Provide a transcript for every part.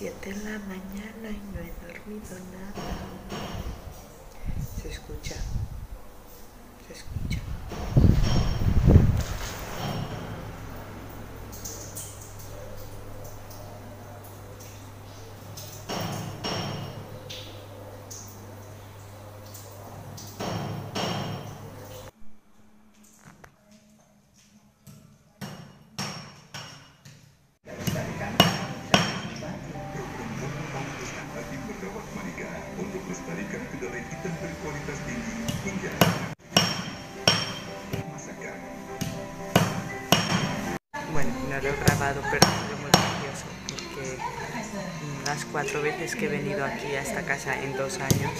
7 de la mañana y no he dormido nada. Se escucha. Se escucha. Veces que he venido aquí a esta casa en dos años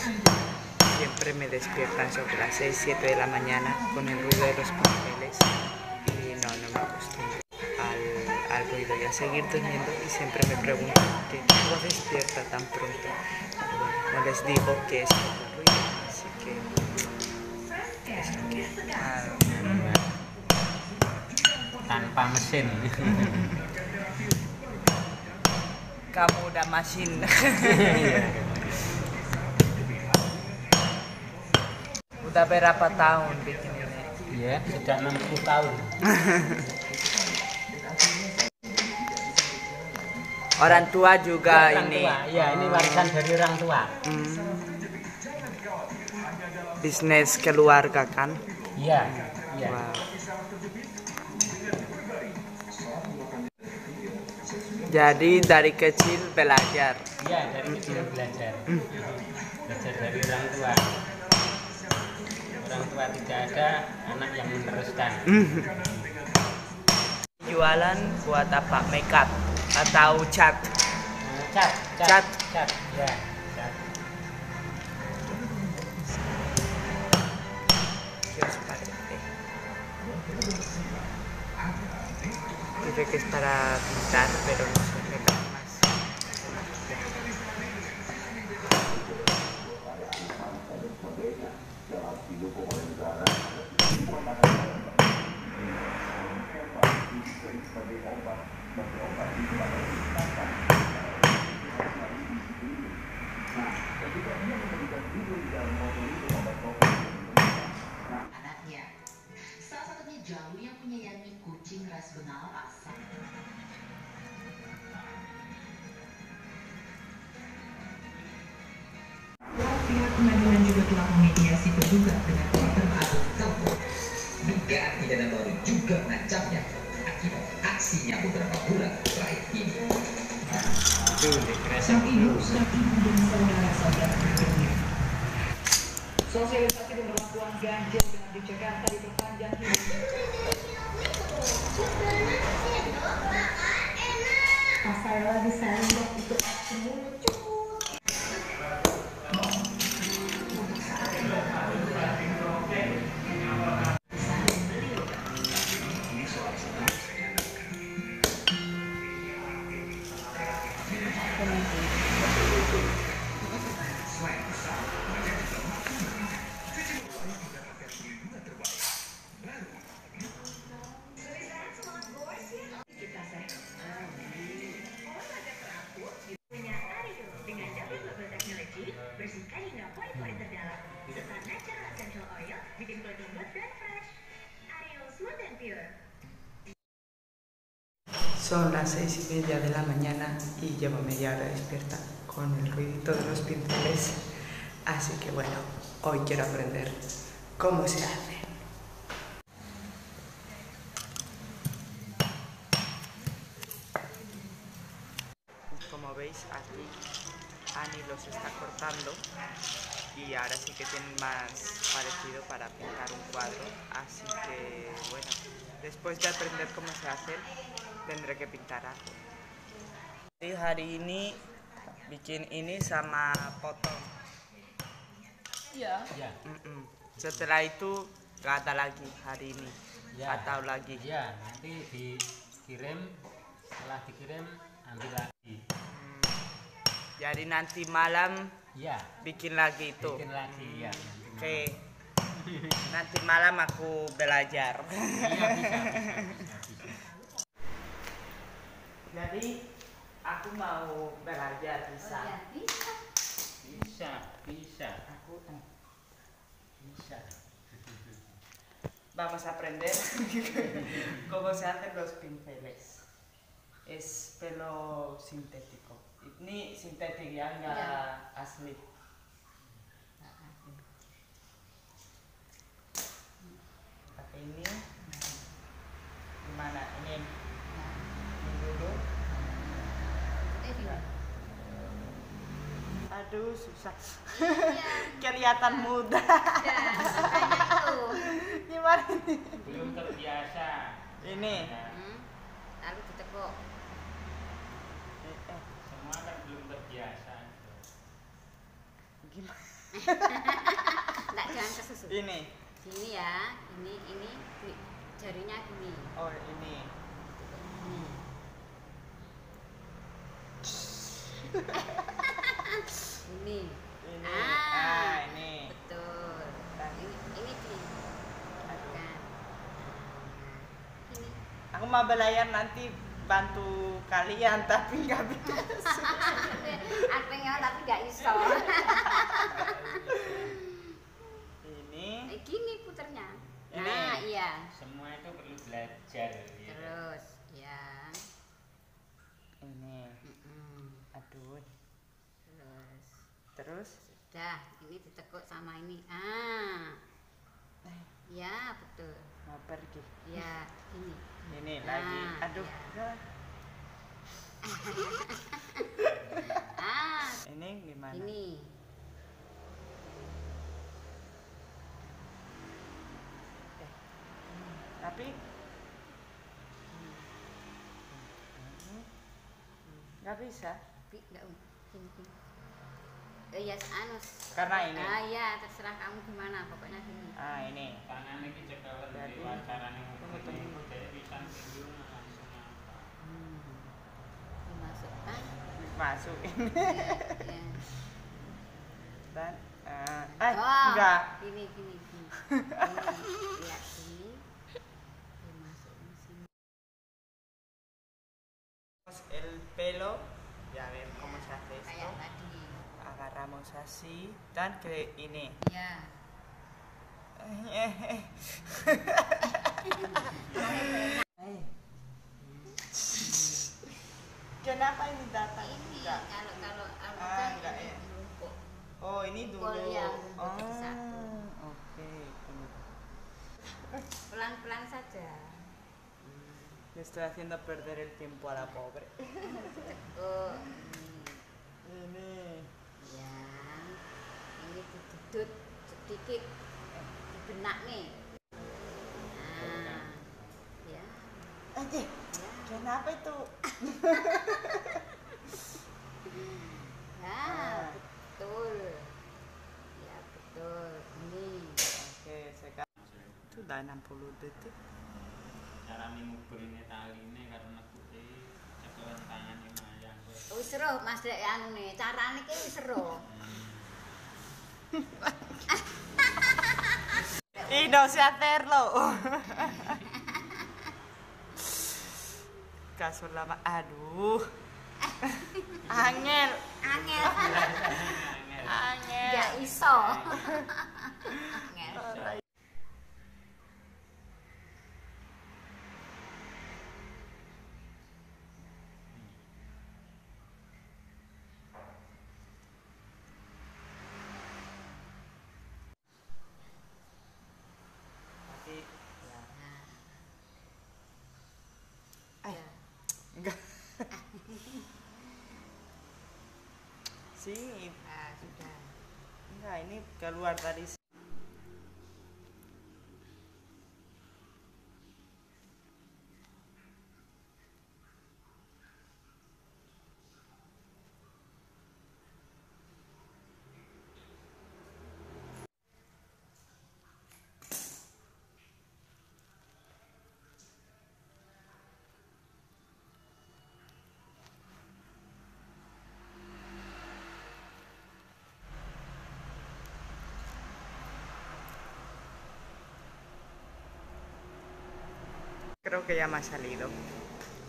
siempre me despiertan sobre las 6, 7 de la mañana con el ruido de los pinceles y no, no me acostumbro al, al ruido y a seguir durmiendo y siempre me preguntan que cómo despierta tan pronto. Bueno, no les digo que es por el ruido, así que es lo que hay. tanpa mesin Kamu udah masin. Udah berapa tahun bikin ini? ya sudah 60 tahun Orang tua juga orang ini tua ya ini warisan dari orang tua hmm, bisnis keluarga kan? iya iya Wow. Jadi dari kecil belajar. iya dari kecil belajar belajar dari orang tua orang tua tidak ada anak yang meneruskan Jualan buat apa? Makeup atau cat? Nah, cat Cat. cat cat ya Dice que es para pintar, pero no sé más. Jalu yang menyayangi kucing ras bengal asal. Pihak pengadilan juga telah memediasi terduga dengan korban Agung Tempo. Dugaan pidana baru juga mengancamnya akibat aksinya beberapa bulan terakhir ini. Sang ibu, sang ibu dan saudara-saudara berikutnya. Sosialisasi pemberlakuan ganjil di Jakarta diperpanjang hingga Pas saya lagi sendok itu mulut Son las seis y media de la mañana y llevo media hora despierta con el ruidito de los pinceles. Así que bueno, hoy quiero aprender cómo se hace. Como veis aquí Ani los está cortando y ahora sí que tienen más después de aprender cómo se hace, tendré que pintar algo. Jadi hari ini bikin ini sama potong. ya Mm-mm. Setelah itu nggak ada lagi hari ini Ya. atau lagi. ya nanti dikirim setelah dikirim ambil lagi Hmm. Jadi nanti malam ya bikin lagi itu. bikin lagi ya nanti Oke. Nanti malam aku belajar. iya bisa bisa bisa, bisa. Jadi Aku mau belajar bisa. Oh, bisa. Bisa, bisa, Aku eh, bisa. vamos a aprender cómo se hacen los pinceles. Es pelo sintético. Ini sintetik ya, asli. Ini. Gimana? Ini, ini dulu. Eh. Aduh, susah. Iya. Kelihatan muda. Ya, itu. Gimana ini? Belum terbiasa. Ini. Ya, Hmm. Lalu ditekuk. Eh, eh, semua kan belum terbiasa. gimana? Enggak jangan kesusu. Ini. Sini ya. Ini ini jarinya gini. Oh, ini. Ini. ini. Ini. Ah. Ah, ini. Betul. Ini ini di kan. Ini. Aku mau belajar nanti bantu kalian tapi nggak bisa. Aku yang tapi nggak iso. Ini. Eh, gini puternya. Ini. Nah, iya. Semua itu perlu gitu. Terus, ya. Ini. Aduh. Terus, Terus. sudah. Ini ditekuk sama ini. Ah, ya betul. Mau pergi. Ya, ini. Ini Ah, lagi. Aduh. iya. Ah, Ini gimana? ini. Tapi nggak bisa. Sini. Eh, ya, anu. Karena ini. Ah, ya, terserah kamu gimana. Pokoknya gini. Ah ini. Tangan ini cekalan Jadi, di wawancara nih tunggu, tunggu. Jadi bisa tinggal langsung apa. Hmm. Dimasukkan. Masuk ini. ya. Dan eh eh, Oh, enggak. Gini, gini. Gini, ya, gini. Dimasukin sini. El pelo. Ya ver cómo se hace Kayak esto. tadi. Así dan ke ini. Ya. Kenapa ini datang? Ini Enggak. kalau kalau anu Ah, kan enggak ini ya. menumpuk. Oh, ini dulu. Oh, oke. tunggu. Pelan-pelan saja. Le estoy haciendo perder el tiempo a la pobre. Oh, ini. Ini. Ya. Didudut sedikit di benak nih. Nah. Ya. Aja. Ya. Kenapa itu? Ya, Ah. betul. Ya, betul. Ini. Oke, sekarang itu udah 60 detik. Cara nguburinnya tali ini karena putih cekalan tangannya mayang. Wis seru Mas Dek anu nih, carane ki wis seru. Y no sé hacerlo. Caso lama. Aduh. Angel. Angel. Angel. Ya iso. Angel. Tapi ya. Nah, Ay, ya. enggak. Sih, Ah, sudah. enggak ini keluar tadi. Creo que ya me ha salido.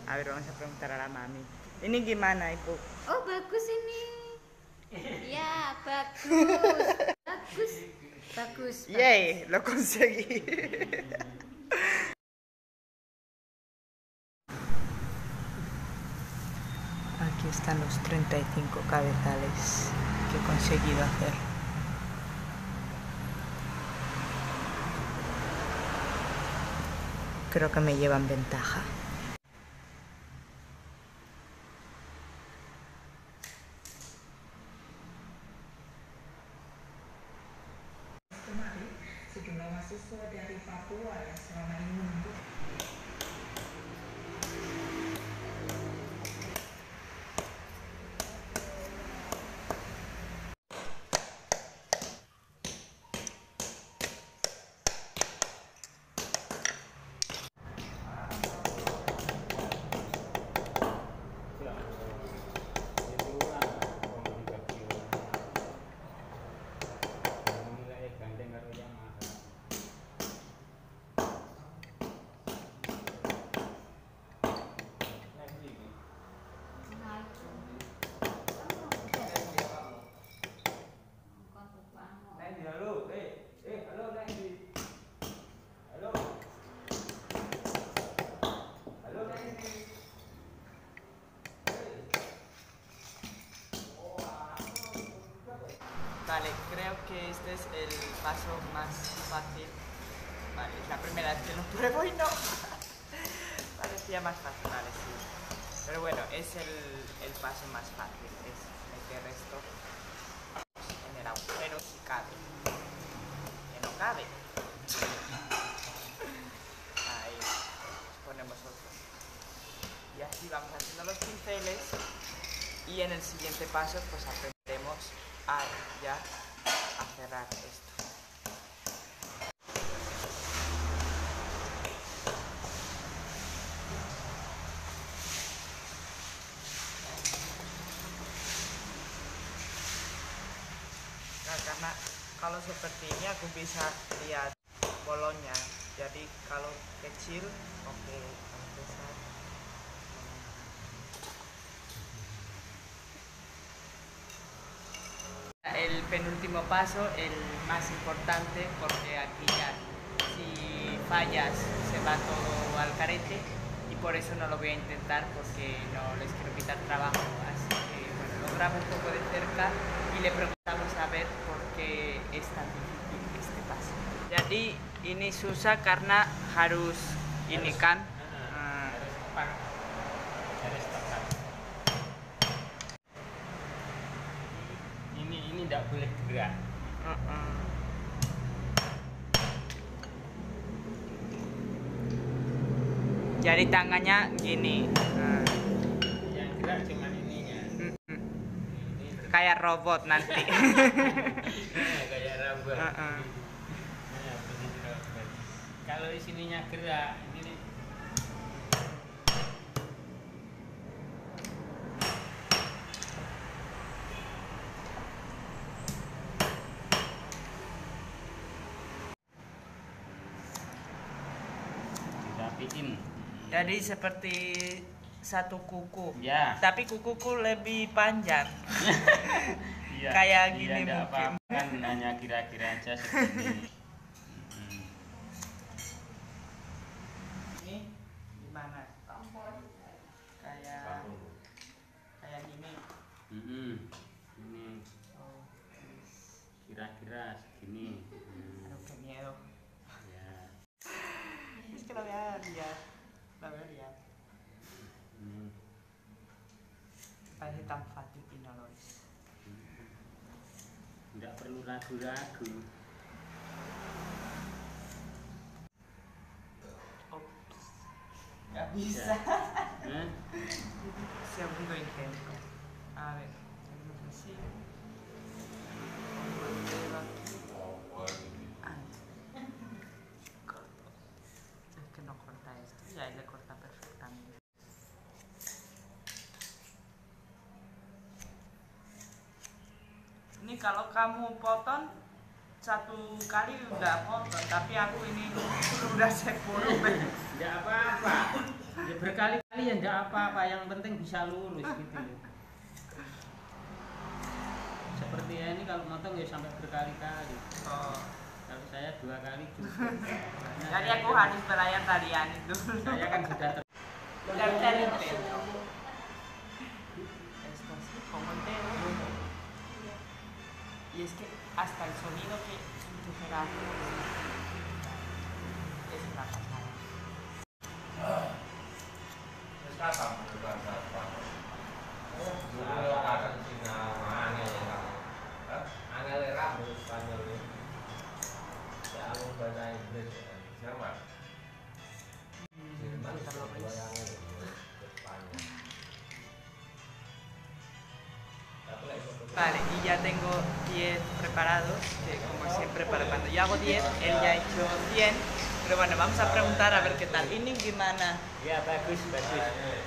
A ver, vamos a preguntar a la mami. Ini gimana ibu? Oh bagus ini. Ya bagus, bagus, bagus. Yay, lo conseguí. Aquí están los 35 cabezales que he conseguido hacer. Creo que me llevan ventaja. Este es el paso más fácil. Vale, es la primera vez que lo pruebo y no. Parecía más fácil, vale. Pero bueno, es el, el paso más fácil, es meter esto en el agujero si cabe. Que no cabe. Ahí, ponemos otro. Y así vamos haciendo los pinceles y en el siguiente paso pues aprendemos a ya a cerrar esto. Nah, karena kalau seperti ini aku bisa lihat bolongnya jadi kalau kecil oke kalau penúltimo paso, el más importante, porque aquí ya si fallas se va todo al carete y por eso no lo voy a intentar porque no les quiero quitar trabajo. Así que bueno, lo grabo un poco de cerca y le preguntamos a ver por qué es tan difícil este paso. Jadi ini susah karena harus ini kan. Tangannya gini. Yang gerak cuma ininya mm-mm. ini Kayak robot nanti. kayak Heeh. Nah, kalau di sininya gerak ini nih dirapiin Jadi seperti satu kuku. ya Tapi kukuku lebih panjang. Iya, Kayak iya, gini nggak mungkin. apa-apa, kan hanya kira-kira aja seperti Mm. Ini gimana? Kayak kayak gini. Mm-mm. ini Oh, kira-kira segini Hmm, aduh, qué miedo. ya Es que lo voy a liar. Lo voy a liar. Hmm. No lo es. nggak perlu ragu-ragu Ops. Nggak bisa. Hah? Segundo intento. A ver, hacemos kalau kamu potong satu kali udah potong, tapi aku ini udah sepuluh. nggak apa-apa ya berkali-kali ya enggak apa-apa yang penting bisa lulus gitu loh seperti ya ini kalau motong ya sampai berkali-kali Oh. kalau saya dua kali Jadi saya aku harus berlayar tarian itu. saya kan sudah ter- Tercer intento. Y es que hasta el sonido que, se da es una pasada. Vale, y ya tengo 10 preparados, que como siempre para cuando yo hago 10, él ya ha hecho 100. Pero bueno, vamos a preguntar a ver qué tal. Ini gimana? ya bagus bagus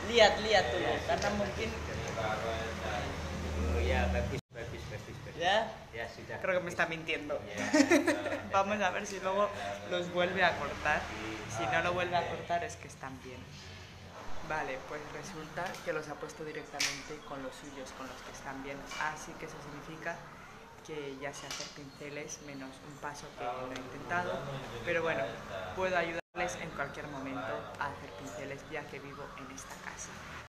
Lihat, lihat dulu, karena mungkin ya bagus bagus bagus bagus ya ya sudah creo que me está mintiendo. Vamos a ver si luego los vuelve a cortar. Si no lo vuelve a cortar es que están bien. Vale, pues resulta que los ha puesto directamente con los suyos, con los que están bien. Así que eso significa que ya sé hacer pinceles menos un paso que no he intentado. Pero bueno, puedo ayudarles en cualquier momento a hacer pinceles ya que vivo en esta casa.